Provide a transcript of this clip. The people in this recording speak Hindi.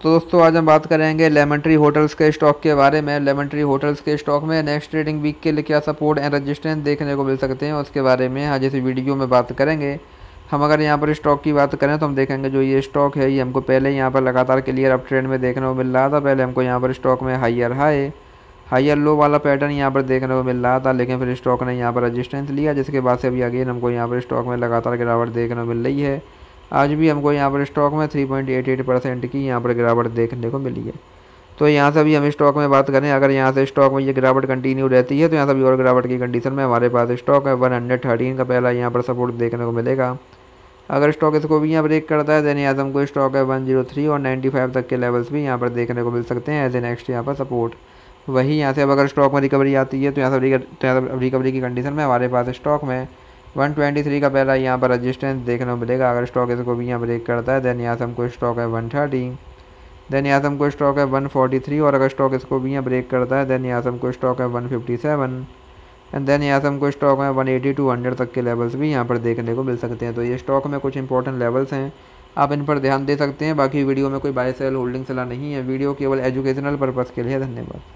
तो दोस्तों, आज हम बात करेंगे लेमन ट्री होटल्स के स्टॉक के बारे में। लेमन ट्री होटल्स के स्टॉक में नेक्स्ट ट्रेडिंग वीक के लिए क्या सपोर्ट एंड रजिस्टेंस देखने को मिल सकते हैं उसके बारे में आज इस वीडियो में बात करेंगे। हम अगर यहाँ पर स्टॉक की बात करें तो हम देखेंगे जो ये स्टॉक है, ये हमको पहले यहाँ पर लगातार क्लियर अप ट्रेंड में देखने को मिल रहा था। पहले हमको यहाँ पर स्टॉक में हाइयर हाई हाइयर लो वाला पैटर्न यहाँ पर देखने को मिल रहा था, लेकिन फिर स्टॉक ने यहाँ पर रजिस्टेंस लिया, जिसके बाद से अभी अगेन हमको यहाँ पर स्टॉक में लगातार गिरावट देखने को मिल रही है। आज भी हमको यहाँ पर स्टॉक में 3.88 परसेंट की यहाँ पर गिरावट देखने को मिली है। तो यहाँ से अभी हम स्टॉक में बात करें, अगर यहाँ से स्टॉक में ये गिरावट कंटिन्यू रहती है तो यहाँ से अभी और गिरावट की कंडीशन में हमारे पास स्टॉक है। वन का पहला यहाँ पर सपोर्ट देखने को मिलेगा। अगर स्टॉक इसको भी यहाँ ब्रेक करता है देन यहाँ से हमको स्टॉक है वन ज़ीरो थ्री और नाइन्टी फाइव तक के लेवल्स भी यहाँ पर देखने को मिल सकते हैं एज ए नेक्स्ट यहाँ पर सपोर्ट वही यहाँ से अब अगर स्टॉक में रिकवरी आती है तो यहाँ से रिकवरी की कंडीशन में हमारे पास स्टॉक में 123 का पहला यहाँ पर रजिस्टेंस देखने को मिलेगा। अगर स्टॉक इसको भी यहाँ ब्रेक करता है देन यहाँ से हमको स्टॉक है 130 देन यहाँ से हमको स्टॉक है 143 और अगर स्टॉक इसको भी यहाँ ब्रेक करता है देन यहाँ से हमको स्टॉक है 157 एंड देन यहाँ से हमको स्टॉक में 180 टू 100 तक के लेवल्स भी यहाँ पर देखने को मिल सकते हैं। तो ये स्टॉक में कुछ इंपॉर्टेंट लेवल्स हैं। आप इन पर ध्यान दे सकते हैं। बाकी वीडियो में कोई बाय सेल होल्डिंग सलाह नहीं है। वीडियो केवल एजुकेशनल पर्पज़ के लिए। धन्यवाद।